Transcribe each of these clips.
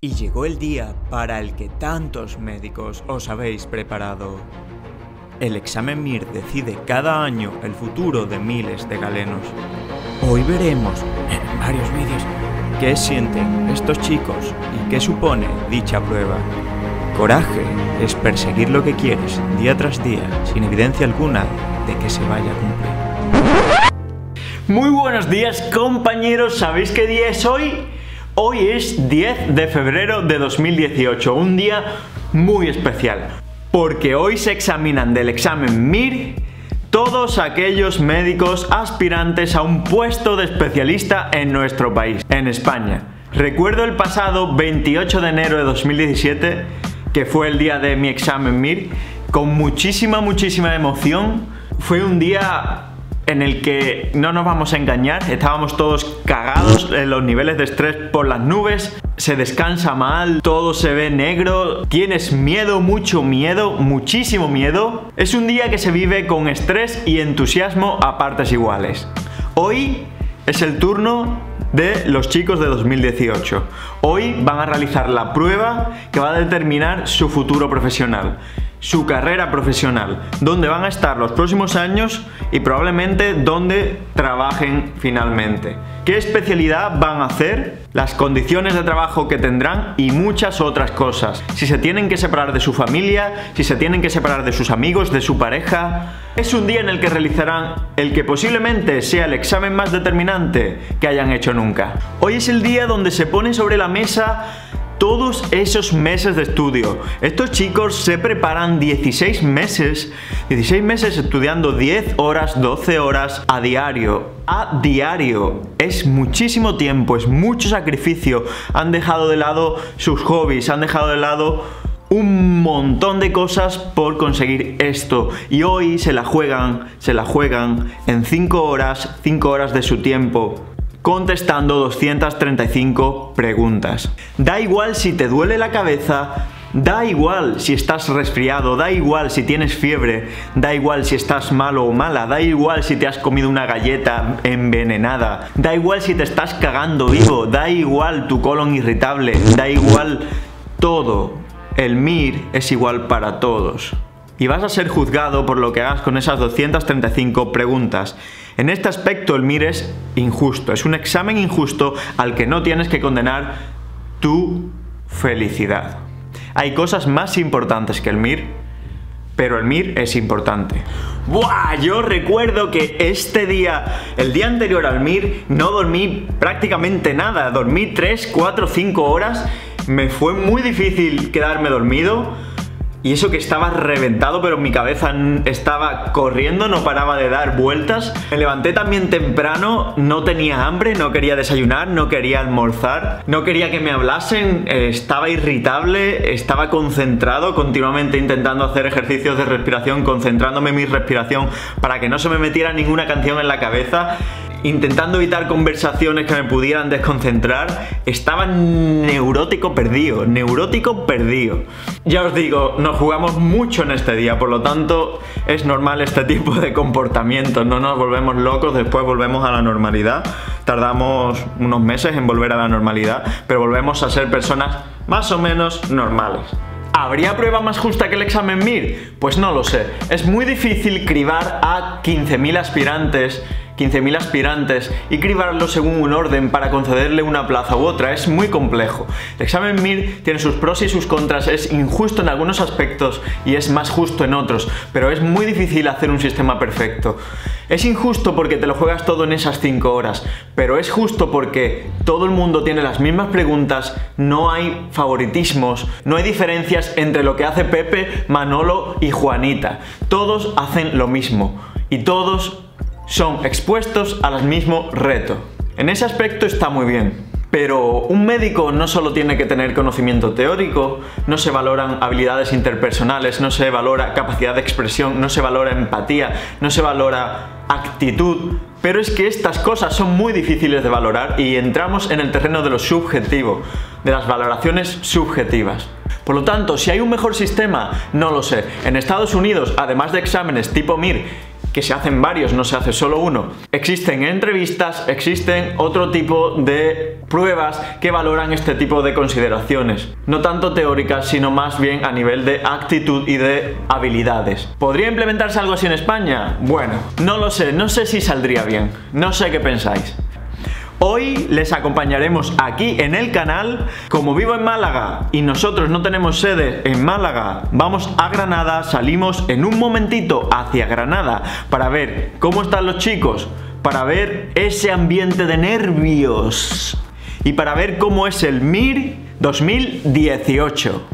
Y llegó el día para el que tantos médicos os habéis preparado. El examen MIR decide cada año el futuro de miles de galenos. Hoy veremos en varios vídeos qué sienten estos chicos y qué supone dicha prueba. Coraje es perseguir lo que quieres día tras día sin evidencia alguna de que se vaya a cumplir. Muy buenos días compañeros, ¿sabéis qué día es hoy? Hoy es 10 de febrero de 2018, un día muy especial, porque hoy se examinan del examen MIR todos aquellos médicos aspirantes a un puesto de especialista en nuestro país, en España. Recuerdo el pasado 28 de enero de 2017, que fue el día de mi examen MIR, con muchísima, muchísima emoción. Fue un día en el que no nos vamos a engañar, estábamos todos cagados en los niveles de estrés por las nubes, se descansa mal, todo se ve negro, tienes miedo, mucho miedo, muchísimo miedo. Es un día que se vive con estrés y entusiasmo a partes iguales. Hoy es el turno de los chicos de 2018. Hoy van a realizar la prueba que va a determinar su futuro profesional su carrera profesional, dónde van a estar los próximos años y probablemente dónde trabajen finalmente. ¿Qué especialidad van a hacer? Las condiciones de trabajo que tendrán y muchas otras cosas. Si se tienen que separar de su familia, si se tienen que separar de sus amigos, de su pareja. Es un día en el que realizarán el que posiblemente sea el examen más determinante que hayan hecho nunca. Hoy es el día donde se pone sobre la mesa todos esos meses de estudio. Estos chicos se preparan 16 meses, 16 meses estudiando 10 horas, 12 horas a diario. A diario. Es muchísimo tiempo, es mucho sacrificio. Han dejado de lado sus hobbies, han dejado de lado un montón de cosas por conseguir esto y hoy se la juegan, se la juegan en 5 horas, 5 horas de su tiempo contestando 235 preguntas. Da igual si te duele la cabeza, Da igual si estás resfriado, da igual si tienes fiebre, da igual si estás malo o mala, da igual si te has comido una galleta envenenada, da igual si te estás cagando vivo, da igual tu colon irritable, da igual todo. El MIR es igual para todos. Y vas a ser juzgado por lo que hagas con esas 235 preguntas. En este aspecto el MIR es injusto, es un examen injusto al que no tienes que condenar tu felicidad. Hay cosas más importantes que el MIR, pero el MIR es importante. ¡Buah! Yo recuerdo que este día, el día anterior al MIR, no dormí prácticamente nada. Dormí 3, 4, 5 horas. Me fue muy difícil quedarme dormido y eso que estaba reventado, pero mi cabeza estaba corriendo, no paraba de dar vueltas. Me levanté también temprano, no tenía hambre, no quería desayunar, no quería almorzar, no quería que me hablasen, eh, estaba irritable, estaba concentrado, continuamente intentando hacer ejercicios de respiración, concentrándome en mi respiración para que no se me metiera ninguna canción en la cabeza intentando evitar conversaciones que me pudieran desconcentrar, estaba neurótico perdido, neurótico perdido. Ya os digo, nos jugamos mucho en este día, por lo tanto es normal este tipo de comportamiento, no nos volvemos locos, después volvemos a la normalidad, tardamos unos meses en volver a la normalidad, pero volvemos a ser personas más o menos normales. ¿Habría prueba más justa que el examen MIR? Pues no lo sé. Es muy difícil cribar a 15.000 aspirantes 15.000 aspirantes y cribarlos según un orden para concederle una plaza u otra. Es muy complejo. El examen MIR tiene sus pros y sus contras, es injusto en algunos aspectos y es más justo en otros, pero es muy difícil hacer un sistema perfecto. Es injusto porque te lo juegas todo en esas 5 horas, pero es justo porque todo el mundo tiene las mismas preguntas, no hay favoritismos, no hay diferencias entre lo que hace Pepe, Manolo y Juanita. Todos hacen lo mismo y todos son expuestos al mismo reto. En ese aspecto está muy bien. Pero un médico no solo tiene que tener conocimiento teórico, no se valoran habilidades interpersonales, no se valora capacidad de expresión, no se valora empatía, no se valora actitud, pero es que estas cosas son muy difíciles de valorar y entramos en el terreno de lo subjetivo, de las valoraciones subjetivas. Por lo tanto, si hay un mejor sistema, no lo sé. En Estados Unidos, además de exámenes tipo MIR, que se hacen varios, no se hace solo uno. Existen entrevistas, existen otro tipo de pruebas que valoran este tipo de consideraciones. No tanto teóricas, sino más bien a nivel de actitud y de habilidades. ¿Podría implementarse algo así en España? Bueno, no lo sé, no sé si saldría bien. No sé qué pensáis. Hoy les acompañaremos aquí en el canal. Como vivo en Málaga y nosotros no tenemos sede en Málaga, vamos a Granada, salimos en un momentito hacia Granada para ver cómo están los chicos, para ver ese ambiente de nervios y para ver cómo es el MIR 2018.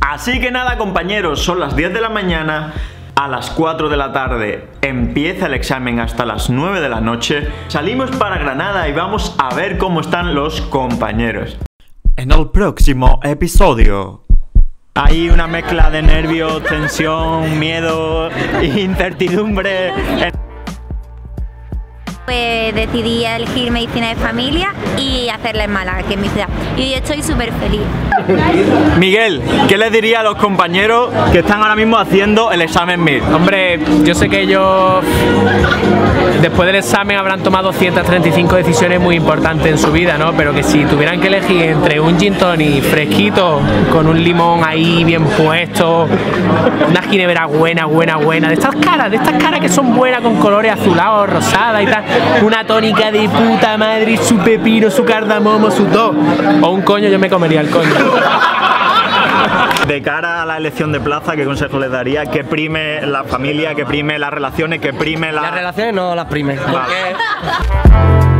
Así que nada compañeros, son las 10 de la mañana, a las 4 de la tarde empieza el examen hasta las 9 de la noche. Salimos para Granada y vamos a ver cómo están los compañeros. En el próximo episodio. Hay una mezcla de nervios, tensión, miedo, incertidumbre. Pues decidí elegir medicina de familia y hacerla en Málaga, que es mi ciudad. Y estoy súper feliz. Miguel, ¿qué le diría a los compañeros que están ahora mismo haciendo el examen MIR? Hombre, yo sé que ellos después del examen habrán tomado 235 decisiones muy importantes en su vida, ¿no? Pero que si tuvieran que elegir entre un gin tonic fresquito, con un limón ahí bien puesto, una ginebra buena, buena, buena, de estas caras, de estas caras que son buenas con colores azulados, rosadas y tal, una tónica de puta madre, su pepino, su cardamomo, su todo, o un coño, yo me comería el coño. De cara a la elección de plaza, ¿qué consejo les daría? ¿Que prime la familia, que prime las relaciones, que prime la... Las relaciones no las. Vale. Porque